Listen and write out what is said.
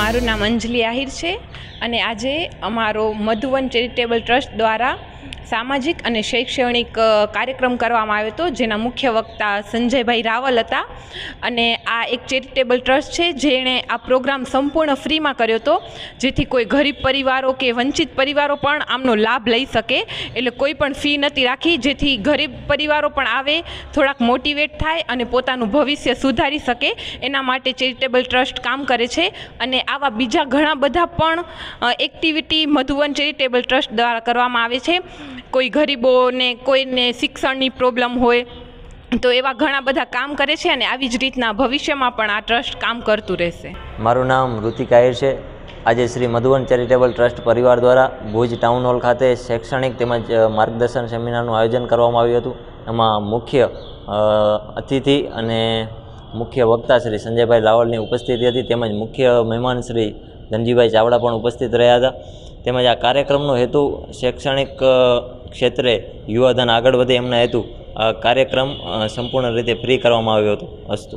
મારું નામ અંજલિ આહિર છે અને આજે અમારો મધુવન ચેરિટેબલ ટ્રસ્ટ દ્વારા સામાજિક અને શૈક્ષણિક કાર્યક્રમ કરવામાં આવ્યો હતો, જેના મુખ્ય વક્તા સંજયભાઈ રાવલ હતા. અને આ એક ચેરિટેબલ ટ્રસ્ટ છે, જેણે આ પ્રોગ્રામ સંપૂર્ણ ફ્રીમાં કર્યો હતો, જેથી કોઈ ગરીબ પરિવારો કે વંચિત પરિવારો પણ આમનો લાભ લઈ શકે. એટલે કોઈ પણ ફી નથી રાખી, જેથી ગરીબ પરિવારો પણ આવે, થોડાક મોટિવેટ થાય અને પોતાનું ભવિષ્ય સુધારી શકે. એના માટે ચેરિટેબલ ટ્રસ્ટ કામ કરે છે. અને આવા બીજા ઘણા બધા પણ એક્ટિવિટી મધુવન ચેરિટેબલ ટ્રસ્ટ દ્વારા કરવામાં આવે છે. કોઈ ગરીબોને, કોઈને શિક્ષણની પ્રોબ્લેમ હોય, તો એવા ઘણા બધા કામ કરે છે અને આવી જ રીતના ભવિષ્યમાં પણ આ ટ્રસ્ટ કામ કરતું રહેશે. મારું નામ ઋતિક આહિર છે. આજે શ્રી મધુવન ચેરિટેબલ ટ્રસ્ટ પરિવાર દ્વારા ભુજ ટાઉન હોલ ખાતે શૈક્ષણિક તેમજ માર્ગદર્શન સેમિનારનું આયોજન કરવામાં આવ્યું હતું. એમાં મુખ્ય અતિથિ અને મુખ્ય વક્તા શ્રી સંજયભાઈ રાવલની ઉપસ્થિતિ હતી. તેમજ મુખ્ય મહેમાન શ્રી ધનજીભાઈ ચાવડા પણ ઉપસ્થિત રહ્યા હતા. તેમજ આ કાર્યક્રમનો હેતુ શૈક્ષણિક ક્ષેત્રે યુવાધન આગળ વધે એમના હેતુ આ કાર્યક્રમ સંપૂર્ણ રીતે ફ્રી કરવામાં આવ્યો હતો. અસ્તુ.